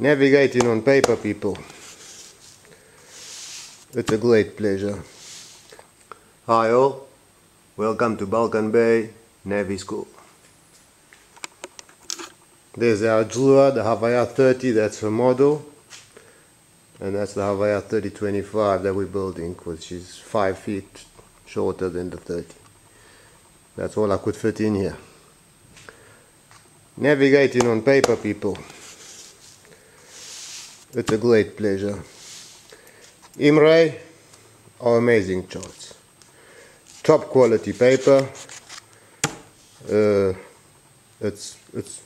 Navigating on paper, people. It's a great pleasure. Hi all, welcome to Balkan Bay Navy School. There's our Drua, the Havaya 30, that's her model. And that's the Havaya 3025 that we're building, which is 5 feet shorter than the 30. That's all I could fit in here. Navigating on paper, people. It's a great pleasure. Imray are amazing charts. Top quality paper. Uh, it's it's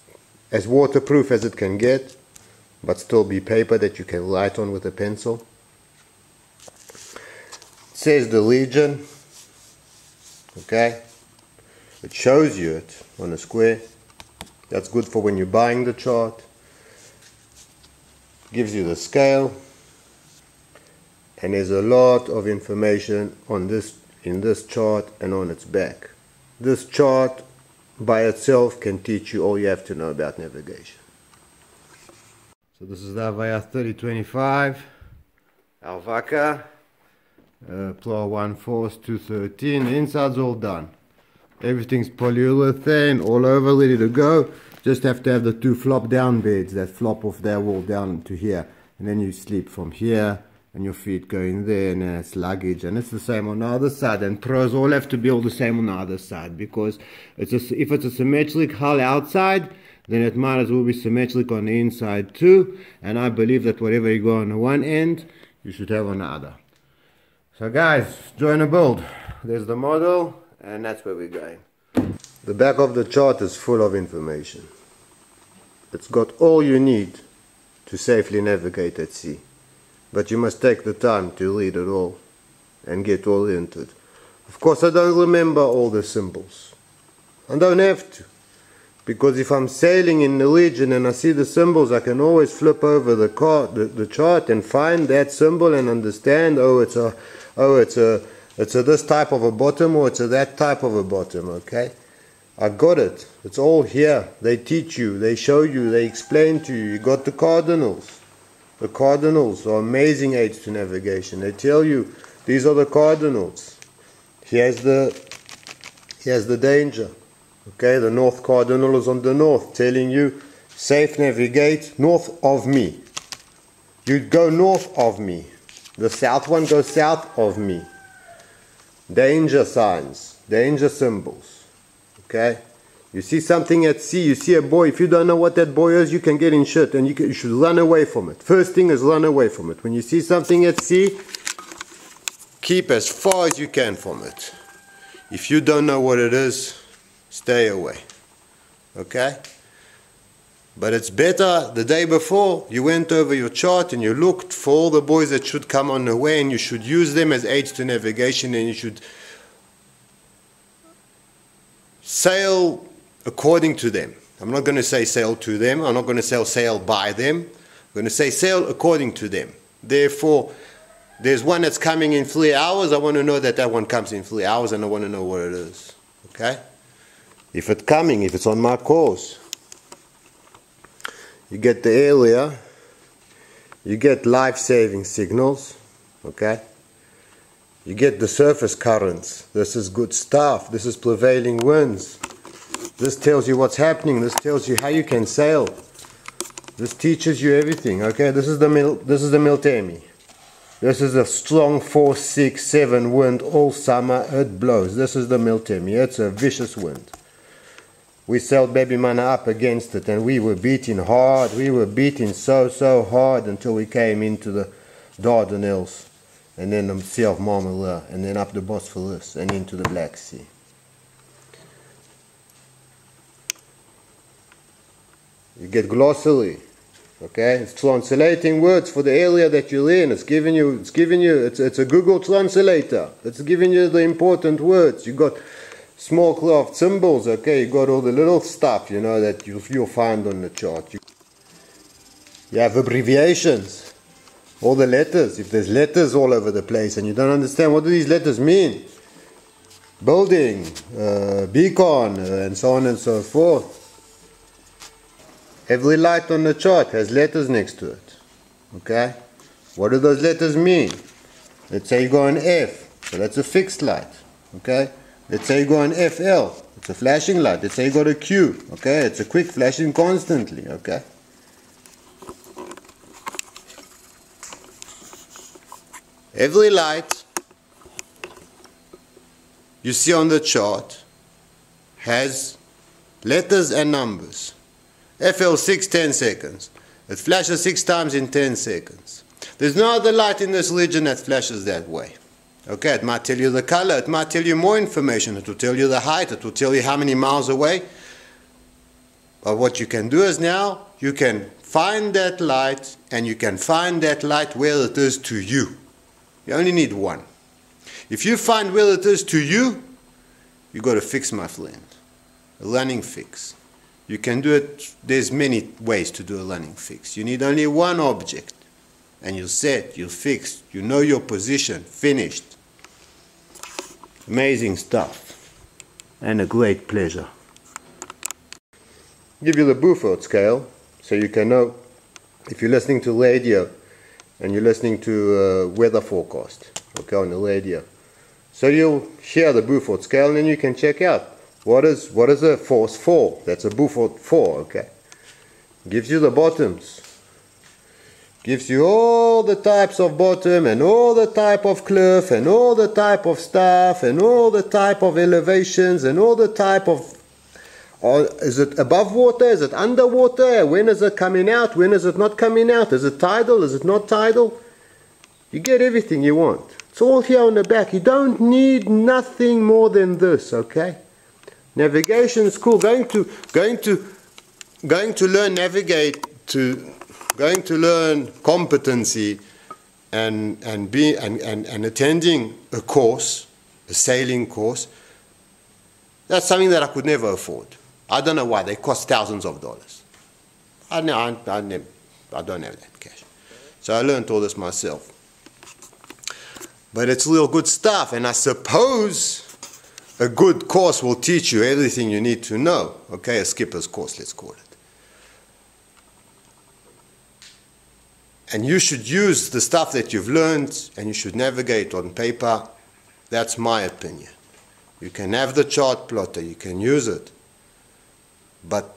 as waterproof as it can get, but still be paper that you can write on with a pencil. It says the Legion. Okay. It shows you it on a square. That's good for when you're buying the chart gives you the scale and there's a lot of information on this in this chart and on its back. This chart by itself can teach you all you have to know about navigation. So this is the Havaya 3025 Alvaca uh, Plow 1 Force 213. The inside's all done. Everything's polyurethane all over ready to go. Just have to have the two flop down beds that flop off their wall down to here. And then you sleep from here and your feet go in there and it's luggage and it's the same on the other side. And pros all have to be all the same on the other side because it's a, if it's a symmetric hull outside then it might as well be symmetric on the inside too. And I believe that whatever you go on the one end you should have on the other. So guys join the build. There's the model and that's where we're going the back of the chart is full of information. It's got all you need to safely navigate at sea. But you must take the time to read it all and get oriented. Of course, I don't remember all the symbols. I don't have to. Because if I'm sailing in the region and I see the symbols, I can always flip over the, car, the, the chart and find that symbol and understand, oh, it's a, oh, it's a, it's a this type of a bottom or it's a that type of a bottom, okay? I got it. It's all here. They teach you, they show you, they explain to you. You got the cardinals. The cardinals are amazing aids to navigation. They tell you these are the cardinals. Here's the here's the danger. Okay, the north cardinal is on the north, telling you safe navigate north of me. You go north of me. The south one goes south of me. Danger signs, danger symbols. Okay? You see something at sea, you see a buoy, if you don't know what that buoy is, you can get in shit and you, can, you should run away from it. First thing is run away from it. When you see something at sea, keep as far as you can from it. If you don't know what it is, stay away. Okay? But it's better the day before you went over your chart and you looked for all the buoys that should come on the way and you should use them as aids to navigation and you should sail according to them. I'm not going to say sail to them. I'm not going to say sail by them. I'm going to say sail according to them. Therefore, there's one that's coming in three hours. I want to know that that one comes in three hours and I want to know what it is. Okay? If it's coming, if it's on my course, you get the area, you get life-saving signals. Okay? You get the surface currents. This is good stuff. This is prevailing winds. This tells you what's happening. This tells you how you can sail. This teaches you everything. Okay, this is the mil this is the Meltemi. This is a strong 4, 6, 7 wind all summer. It blows. This is the Meltemi. It's a vicious wind. We sailed Baby Mana up against it and we were beating hard. We were beating so, so hard until we came into the Dardanelles and then the Sea of Marmara, and then up the Bosphorus and into the Black Sea. You get glossary, okay? It's translating words for the area that you're in. It's giving you, it's giving you, it's, it's a Google translator. It's giving you the important words. You got small craft symbols, okay? You got all the little stuff, you know, that you, you'll find on the chart. You, you have abbreviations all the letters, if there's letters all over the place and you don't understand what do these letters mean, building, uh, beacon, uh, and so on and so forth. Every light on the chart has letters next to it. Okay? What do those letters mean? Let's say you go on F, so that's a fixed light. Okay? Let's say you go on FL, it's a flashing light. Let's say you go to Q, okay? It's a quick flashing constantly, okay? Every light you see on the chart has letters and numbers. FL6, 10 seconds. It flashes six times in 10 seconds. There's no other light in this region that flashes that way. Okay, it might tell you the color, it might tell you more information, it will tell you the height, it will tell you how many miles away. But what you can do is now, you can find that light and you can find that light where it is to you. You only need one. If you find where it is to you, you got a fix, my friend. A learning fix. You can do it, there's many ways to do a learning fix. You need only one object and you're set, you're fixed, you know your position, finished. Amazing stuff and a great pleasure. Give you the Beaufort scale so you can know if you're listening to radio and you're listening to uh, weather forecast okay on the radio. So you'll share the Beaufort scale and then you can check out what is what is a force 4. That's a Beaufort 4, okay. Gives you the bottoms gives you all the types of bottom and all the type of cliff and all the type of stuff and all the type of elevations and all the type of is it above water? Is it underwater when is it coming out? When is it not coming out? Is it tidal? Is it not tidal? You get everything you want. It's all here on the back. You don't need nothing more than this okay? Navigation is cool. Going to going to going to learn navigate to going to learn competency and, and, be, and, and, and attending a course, a sailing course, that's something that I could never afford. I don't know why. They cost thousands of dollars. I, I, I, I don't have that cash. So I learned all this myself. But it's real good stuff, and I suppose a good course will teach you everything you need to know. Okay, a skipper's course, let's call it. And you should use the stuff that you've learned and you should navigate on paper. That's my opinion. You can have the chart plotter, you can use it. But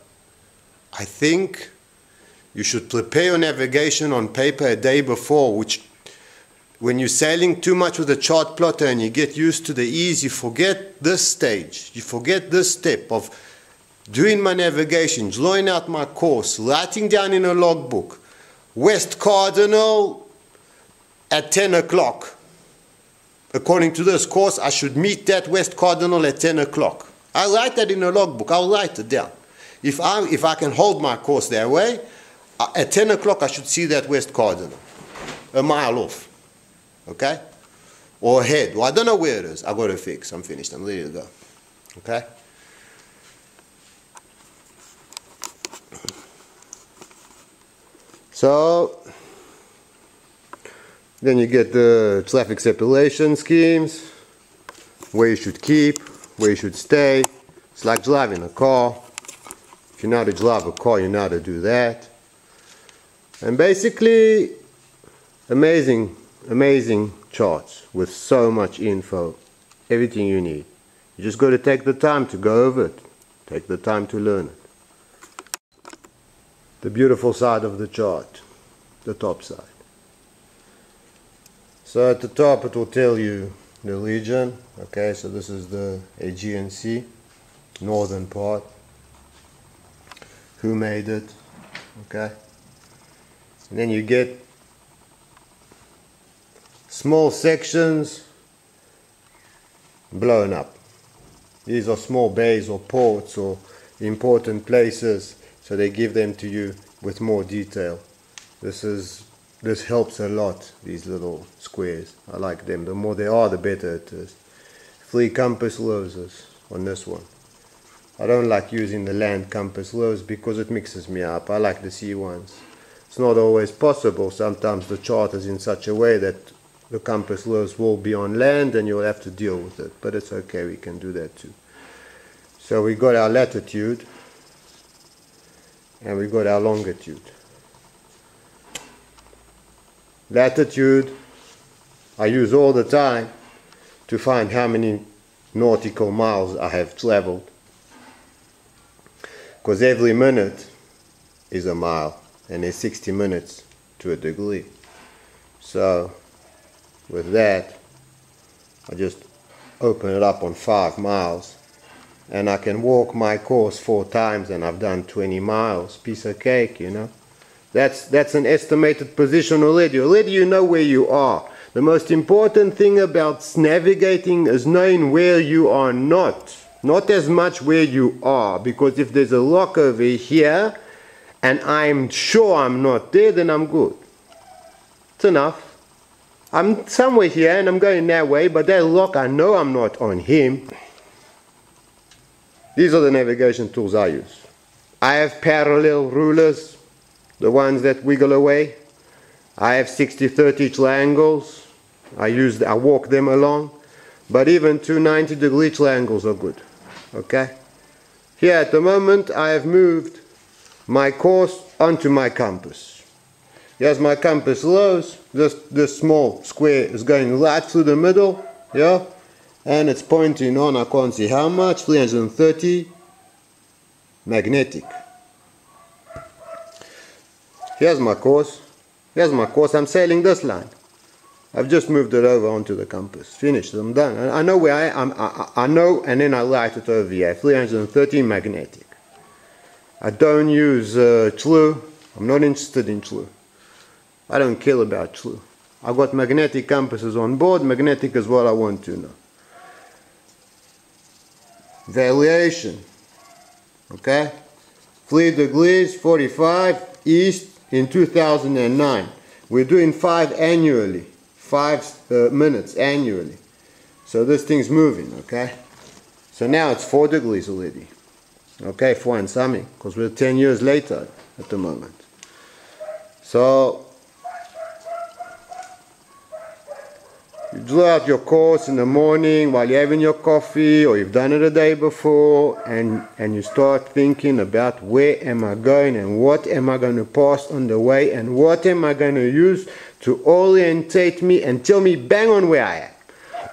I think you should prepare your navigation on paper a day before, which when you're sailing too much with a chart plotter and you get used to the ease, you forget this stage, you forget this step of doing my navigation, drawing out my course, writing down in a logbook, West Cardinal at 10 o'clock. According to this course, I should meet that West Cardinal at 10 o'clock. I write that in a logbook. I'll write it down. If I, if I can hold my course that way, uh, at 10 o'clock I should see that West Cardinal, a mile off. Okay? Or ahead. Well, I don't know where it is. I've got to fix. I'm finished. I'm ready to go. Okay? So then you get the traffic separation schemes, where you should keep, where you should stay. It's like driving a car. If you know how to drive a car, you know how to do that. And basically, amazing, amazing charts with so much info, everything you need. You just got to take the time to go over it, take the time to learn it the beautiful side of the chart, the top side. So at the top it will tell you the region, okay, so this is the Aegean Sea, northern part, who made it, okay. And then you get small sections blown up. These are small bays or ports or important places so they give them to you with more detail. This is this helps a lot these little squares. I like them. The more they are the better it is. Three compass roses on this one I don't like using the land compass rose because it mixes me up. I like the sea ones. It's not always possible. Sometimes the chart is in such a way that the compass rose will be on land and you'll have to deal with it but it's okay. We can do that too. So we got our latitude and we got our longitude. Latitude, I use all the time to find how many nautical miles I have traveled. Because every minute is a mile, and there's 60 minutes to a degree. So, with that, I just open it up on five miles, and I can walk my course four times, and I've done 20 miles. Piece of cake, you know. That's that's an estimated position already. Already you know where you are. The most important thing about navigating is knowing where you are not. Not as much where you are, because if there's a lock over here and I'm sure I'm not there, then I'm good. It's enough. I'm somewhere here and I'm going that way, but that lock, I know I'm not on him. These are the navigation tools I use. I have parallel rulers, the ones that wiggle away. I have 60-30 triangles. I use, I walk them along. But even two 90 degree triangles are good. Okay? Here at the moment I have moved my course onto my compass. Here's my compass lows. This, this small square is going right through the middle. Yeah? And it's pointing on, I can't see how much, 330 magnetic. Here's my course. Here's my course. I'm sailing this line. I've just moved it over onto the compass. Finished. I'm done. I know where I am. I, I, know, and then I light it over here. 313 magnetic. I don't use uh, CLU. I'm not interested in CLU. I don't care about CLU. I've got magnetic compasses on board. Magnetic is what I want to know. Variation. Okay? 3 degrees, 45, east in 2009. We're doing 5 annually five uh, minutes annually. So this thing's moving, okay? So now it's four degrees already. Okay, four and something, because we're 10 years later at the moment. So you draw out your course in the morning while you're having your coffee or you've done it a day before and, and you start thinking about where am I going and what am I going to pass on the way and what am I going to use to orientate me and tell me bang on where I am,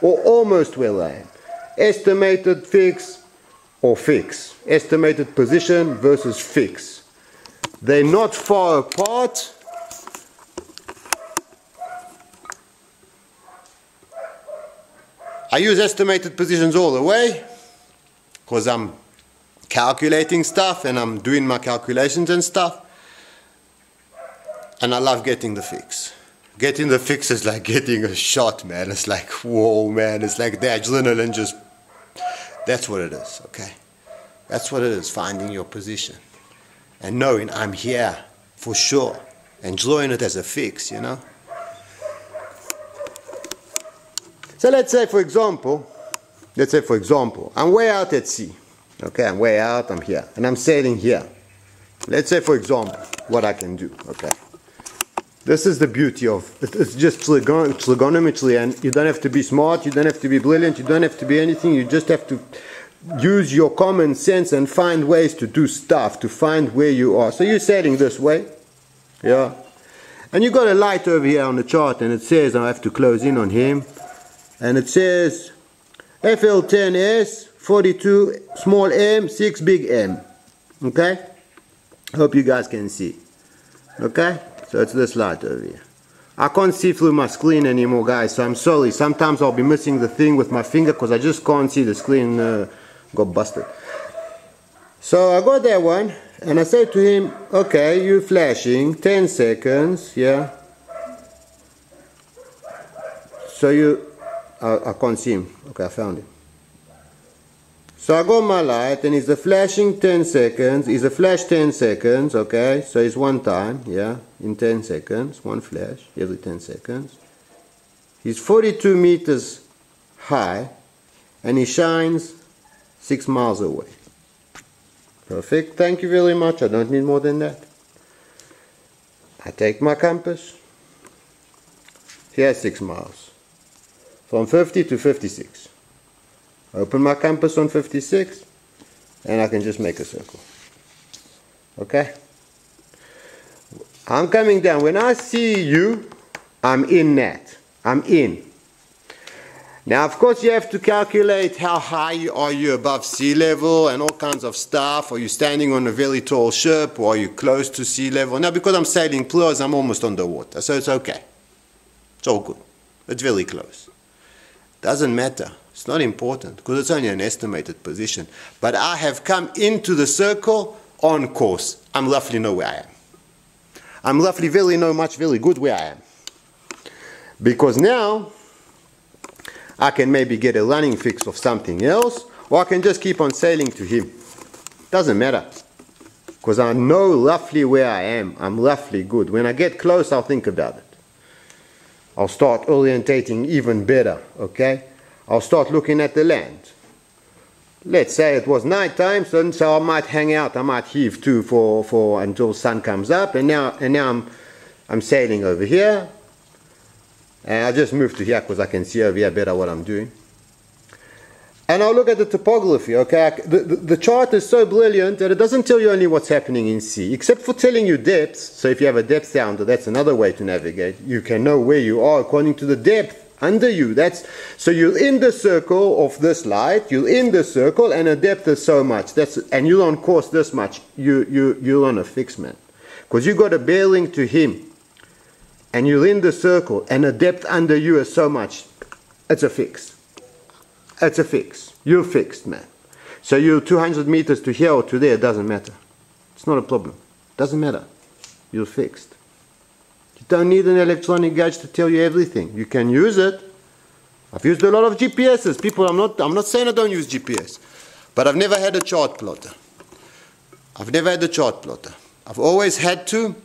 or almost where I am. Estimated fix or fix. Estimated position versus fix. They're not far apart. I use estimated positions all the way because I'm calculating stuff and I'm doing my calculations and stuff. And I love getting the fix getting the fix is like getting a shot, man. It's like, whoa, man. It's like the adrenaline just, that's what it is, okay? That's what it is, finding your position. And knowing I'm here for sure. Enjoying it as a fix, you know? So let's say, for example, let's say, for example, I'm way out at sea. Okay, I'm way out, I'm here. And I'm sailing here. Let's say, for example, what I can do, okay? This is the beauty of it's just trigonometry, and you don't have to be smart, you don't have to be brilliant, you don't have to be anything. You just have to use your common sense and find ways to do stuff to find where you are. So you're setting this way, yeah, and you got a light over here on the chart, and it says I have to close in on him, and it says FL10S 42 small m 6 big M. Okay, hope you guys can see. Okay. So it's this light over here. I can't see through my screen anymore guys so I'm sorry. Sometimes I'll be missing the thing with my finger because I just can't see the screen uh, got busted. So I got that one and I said to him okay you flashing 10 seconds yeah? So you I, I can't see him. Okay I found him so I got my light and it's a flashing 10 seconds. It's a flash 10 seconds, okay? So it's one time, yeah, in 10 seconds, one flash every 10 seconds. He's 42 meters high and he shines 6 miles away. Perfect, thank you very much. I don't need more than that. I take my compass. Here's 6 miles. From 50 to 56 open my compass on 56 and I can just make a circle okay I'm coming down. When I see you, I'm in that. I'm in. Now, of course, you have to calculate how high are you above sea level and all kinds of stuff. Are you standing on a very tall ship or are you close to sea level? Now, because I'm sailing close, I'm almost underwater, so it's okay. It's all good. It's very close. Doesn't matter. It's not important because it's only an estimated position. But I have come into the circle on course. I'm roughly know where I am. I'm roughly very know much very good where I am. Because now I can maybe get a running fix of something else, or I can just keep on sailing to him. Doesn't matter. Because I know roughly where I am. I'm roughly good. When I get close, I'll think about it. I'll start orientating even better, okay? I'll start looking at the land. Let's say it was night time, so, so I might hang out, I might heave to for, for until sun comes up, and now, and now I'm, I'm sailing over here, and I just moved to here because I can see over here better what I'm doing. And I'll look at the topography, okay? The, the, the, chart is so brilliant that it doesn't tell you only what's happening in sea, except for telling you depths. So if you have a depth sounder, that's another way to navigate. You can know where you are according to the depth under you. That's So you're in the circle of this light, you're in the circle, and a depth is so much. That's And you're on course this much. You, you, you're on a fix, man. Because you got a bearing to him and you're in the circle and a depth under you is so much, it's a fix. It's a fix. You're fixed, man. So you're 200 meters to here or to there, it doesn't matter. It's not a problem. It Doesn't matter. You're fixed. Don't need an electronic gauge to tell you everything. You can use it. I've used a lot of GPSs. People, I'm not, I'm not saying I don't use GPS, but I've never had a chart plotter. I've never had a chart plotter. I've always had to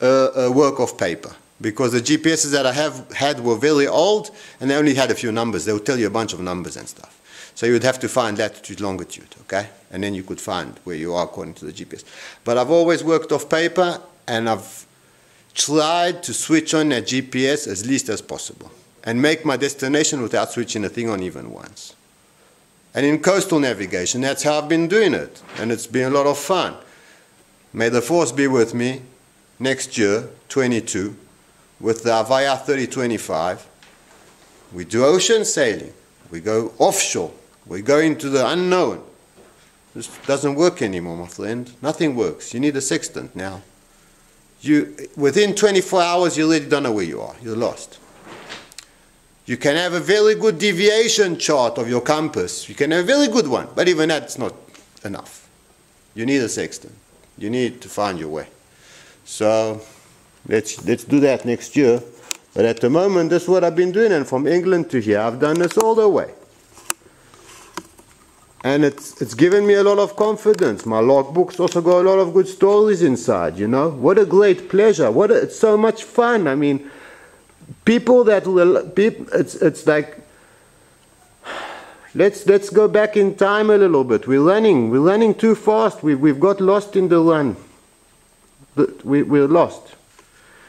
a, a work off paper because the GPSs that I have had were very old and they only had a few numbers. They would tell you a bunch of numbers and stuff. So you would have to find latitude, longitude, okay? And then you could find where you are according to the GPS. But I've always worked off paper and I've tried to switch on a GPS as least as possible and make my destination without switching a thing on even once. And in coastal navigation, that's how I've been doing it. And it's been a lot of fun. May the force be with me next year, 22, with the Avaya 3025. We do ocean sailing. We go offshore. We go into the unknown. This doesn't work anymore, my friend. Nothing works. You need a sextant now. You, within 24 hours, you really don't know where you are. You're lost. You can have a very good deviation chart of your compass. You can have a very good one, but even that's not enough. You need a sextant. You need to find your way. So let's, let's do that next year. But at the moment, that's what I've been doing. And from England to here, I've done this all the way. And it's, it's given me a lot of confidence. My logbooks also got a lot of good stories inside, you know. What a great pleasure. What a, it's so much fun. I mean, people that will, people, it's, it's like, let's, let's go back in time a little bit. We're running, we're running too fast. We've, we've got lost in the run we, we're lost.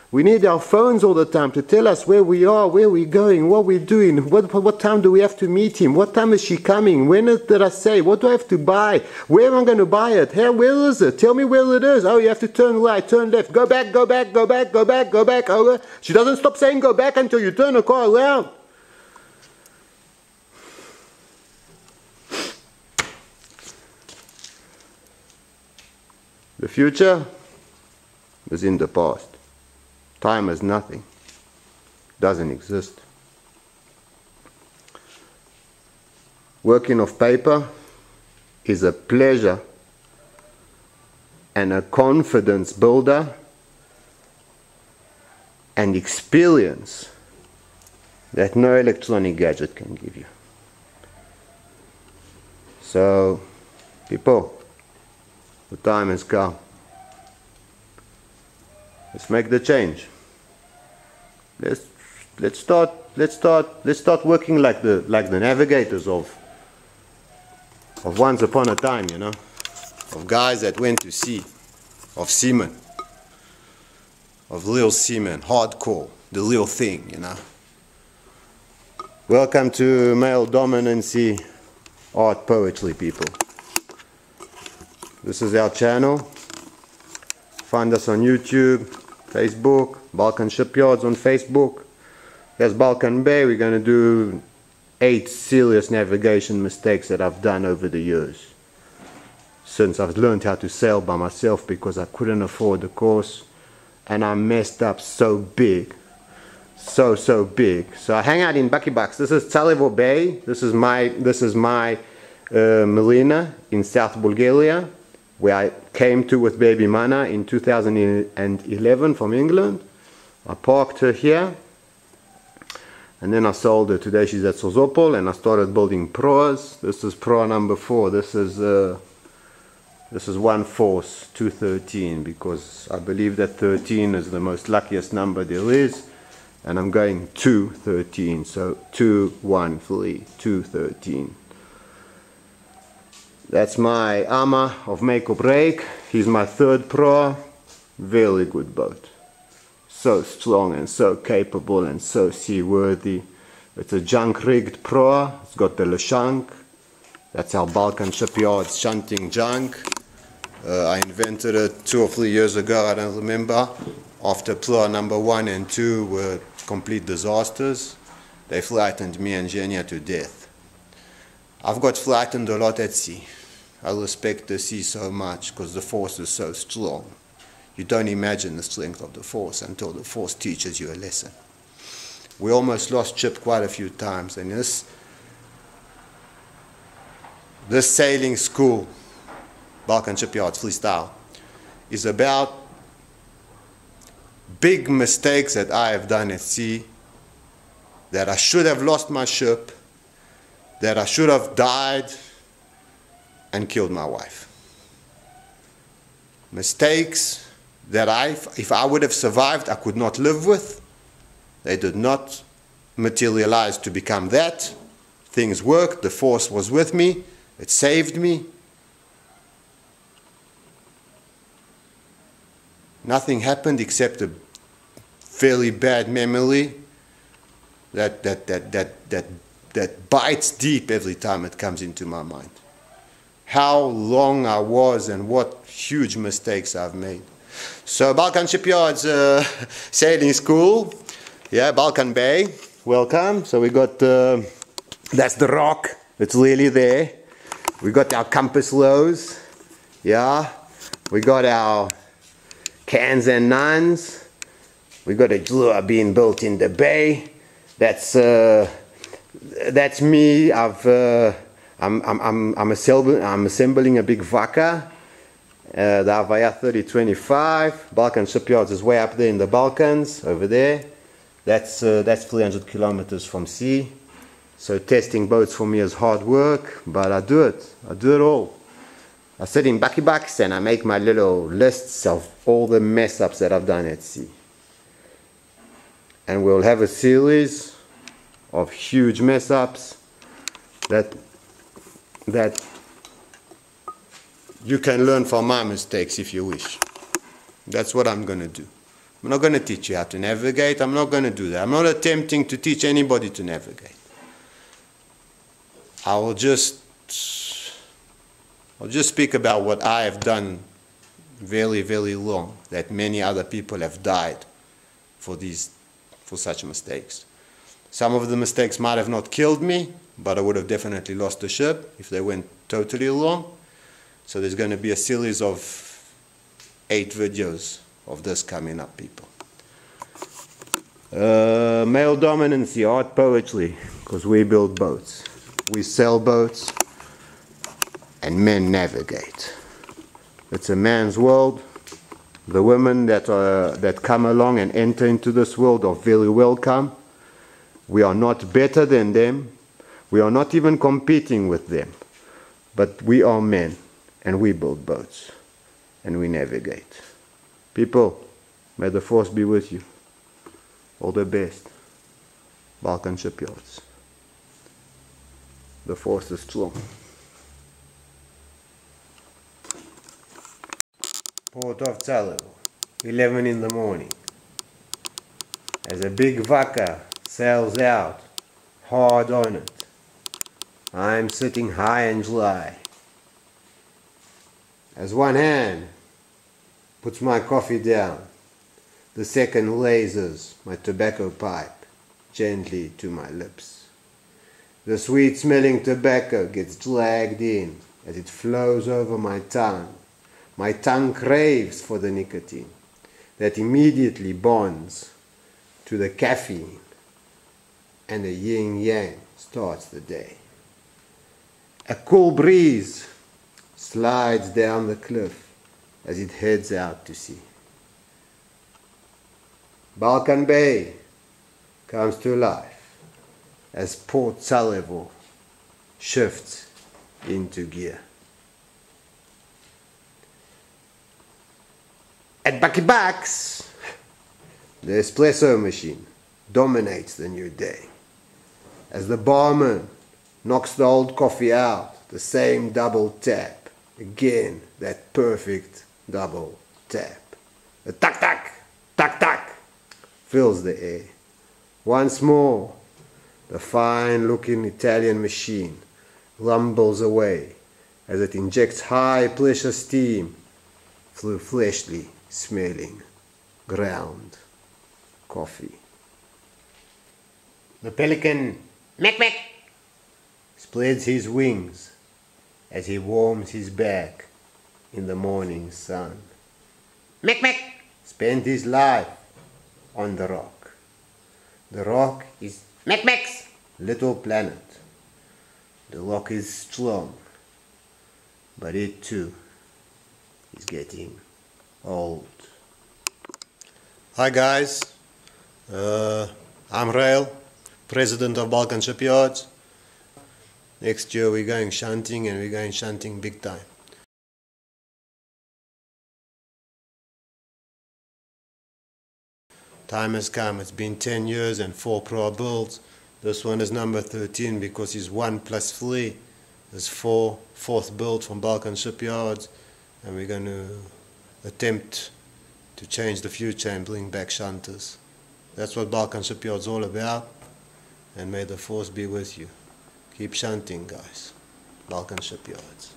We need our phones all the time to tell us where we are, where we're going, what we're doing, what, what time do we have to meet him, what time is she coming, when did I say, what do I have to buy, where am I going to buy it, hey, where is it, tell me where it is, oh, you have to turn right, turn left, go back, go back, go back, go back, go back, over. She doesn't stop saying go back until you turn the car around. The future is in the past. Time is nothing, doesn't exist. Working of paper is a pleasure and a confidence builder and experience that no electronic gadget can give you. So, people, the time has come. Let's make the change. Let's let's start let's start let's start working like the like the navigators of of once upon a time, you know, of guys that went to sea, of seamen, of little seamen, hardcore, the little thing, you know. Welcome to male dominancy art poetry people. This is our channel. Find us on YouTube, Facebook, Balkan Shipyards on Facebook. There's Balkan Bay. We're going to do eight serious navigation mistakes that I've done over the years. Since I've learned how to sail by myself because I couldn't afford the course and I messed up so big. So, so big. So I hang out in Bucky Bucks. This is Tsalevo Bay. This is my, this is my uh, in South Bulgaria where I came to with baby Mana in 2011 from England. I parked her here and then I sold her. Today she's at Sozopol and I started building proas. This is proa number four. This is uh, this is one force 213 because I believe that 13 is the most luckiest number there is and I'm going 213 so 2 1 3 213 that's my Ama of make or break. He's my third pro. Very good boat. So strong and so capable and so seaworthy. It's a junk rigged pro. It's got the Leshank. That's our Balkan shipyards shunting junk. Uh, I invented it two or three years ago, I don't remember. After pro number one and two were complete disasters. They frightened me and Genia to death. I've got frightened a lot at sea. I respect the sea so much because the force is so strong. You don't imagine the strength of the force until the force teaches you a lesson. We almost lost Chip quite a few times, and this this sailing school, Balkan Shipyards Freestyle, is about big mistakes that I have done at sea, that I should have lost my ship, that I should have died and killed my wife. Mistakes that I, if I would have survived, I could not live with. They did not materialize to become that. Things worked, the force was with me, it saved me. Nothing happened except a fairly bad memory that, that, that, that, that, that bites deep every time it comes into my mind how long I was and what huge mistakes I've made. So Balkan Shipyard's uh, sailing school, yeah, Balkan Bay, welcome. So we got, uh, that's the rock, it's really there. We got our compass lows, yeah. We got our cans and nuns. We got a glue being built in the bay. That's, uh, that's me, I've, uh, I'm, I'm, I'm, I'm, assembling, I'm assembling a big Vaka, uh, the Avaya 3025. Balkan Shipyards is way up there in the Balkans, over there. That's, uh, that's 300 kilometers from sea. So testing boats for me is hard work, but I do it. I do it all. I sit in Bucky Bucks and I make my little lists of all the mess ups that I've done at sea. And we'll have a series of huge mess ups that that you can learn from my mistakes if you wish. That's what I'm going to do. I'm not going to teach you how to navigate. I'm not going to do that. I'm not attempting to teach anybody to navigate. I will just I'll just speak about what I have done very, very long, that many other people have died for these for such mistakes. Some of the mistakes might have not killed me, but I would have definitely lost the ship if they went totally wrong. So there's going to be a series of eight videos of this coming up, people. Uh, male dominancy, art poetry, because we build boats. We sell boats, and men navigate. It's a man's world. The women that, are, that come along and enter into this world are very welcome. We are not better than them. We are not even competing with them, but we are men and we build boats and we navigate. People, may the force be with you. All the best. Balkan shipyards. The force is strong. Port of Tsalevo, 11 in the morning. As a big vaka sails out, hard on it. I'm sitting high and July. As one hand puts my coffee down. The second raises my tobacco pipe gently to my lips. The sweet smelling tobacco gets dragged in as it flows over my tongue. My tongue craves for the nicotine that immediately bonds to the caffeine and the yin yang starts the day. A cool breeze slides down the cliff as it heads out to sea. Balkan Bay comes to life as Port Tsarevo shifts into gear. At Bucky Bucks, the espresso machine dominates the new day. As the barman knocks the old coffee out, the same double tap. Again, that perfect double tap. A tack tack, tack tack fills the air. Once more, the fine looking Italian machine rumbles away as it injects high pressure steam through fleshly smelling ground coffee. The pelican, Mek Mek, spreads his wings as he warms his back in the morning sun. Mek Mek spent his life on the rock. The rock is Mek Mek's little planet. The rock is strong, but it too is getting old. Hi guys, uh, I'm Rael, president of Balkan Shipyards. Next year we're going shunting and we're going shunting big time. Time has come. It's been 10 years and four pro builds. This one is number 13 because it's one plus three. There's four, fourth build from Balkan Shipyards. And we're going to attempt to change the future and bring back shunters. That's what Balkan Shipyard's all about. And may the force be with you. Keep shunting, guys. Balkan Shipyards.